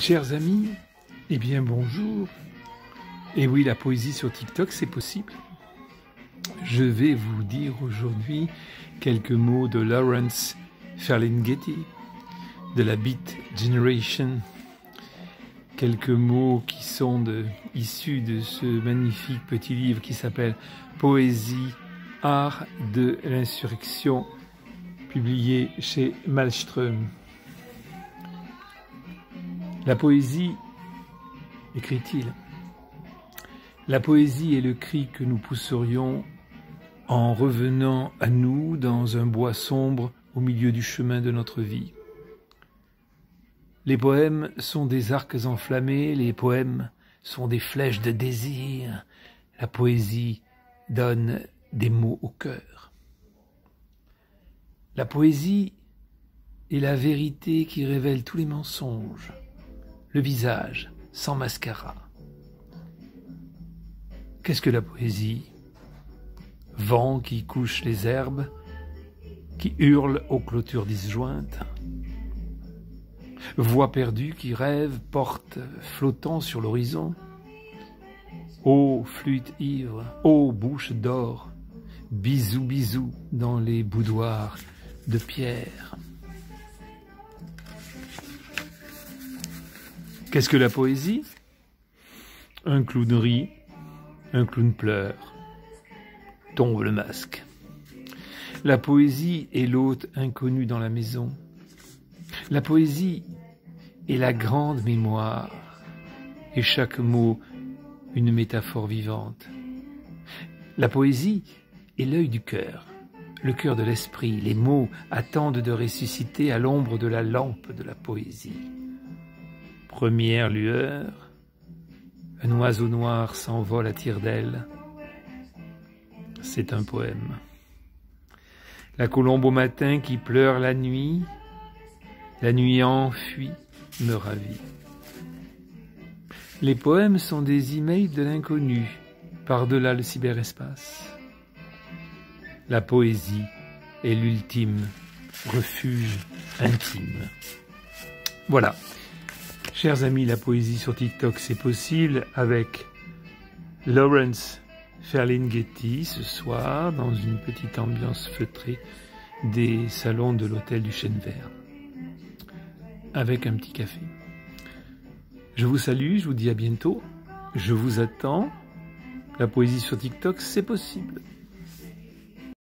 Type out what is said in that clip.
Chers amis, eh bien bonjour. Et oui, la poésie sur TikTok, c'est possible. Je vais vous dire aujourd'hui quelques mots de Lawrence Ferlinghetti, de la Beat Generation. Quelques mots qui sont issus de ce magnifique petit livre qui s'appelle Poésie, art de l'insurrection, publié chez Malmström. La poésie, écrit-il, la poésie est le cri que nous pousserions en revenant à nous dans un bois sombre au milieu du chemin de notre vie. Les poèmes sont des arcs enflammés, les poèmes sont des flèches de désir, la poésie donne des mots au cœur. La poésie est la vérité qui révèle tous les mensonges le visage sans mascara. Qu'est-ce que la poésie? Vent qui couche les herbes, qui hurle aux clôtures disjointes. Voix perdue qui rêve, porte flottant sur l'horizon. Ô flûte ivre, ô bouche d'or, bisous bisous dans les boudoirs de pierre. Qu'est-ce que la poésie? Un clown rit, un clown pleure, tombe le masque. La poésie est l'hôte inconnu dans la maison. La poésie est la grande mémoire, et chaque mot une métaphore vivante. La poésie est l'œil du cœur, le cœur de l'esprit. Les mots attendent de ressusciter à l'ombre de la lampe de la poésie. Première lueur, un oiseau noir s'envole à tire d'aile. C'est un poème. La colombe au matin qui pleure la nuit, la nuit enfuie me ravit. Les poèmes sont des emails de l'inconnu, par-delà le cyberespace. La poésie est l'ultime refuge intime. Voilà. Chers amis, la poésie sur TikTok, c'est possible avec Lawrence Ferlinghetti ce soir dans une petite ambiance feutrée des salons de l'hôtel du Chêne Vert avec un petit café. Je vous salue, je vous dis à bientôt. Je vous attends. La poésie sur TikTok, c'est possible.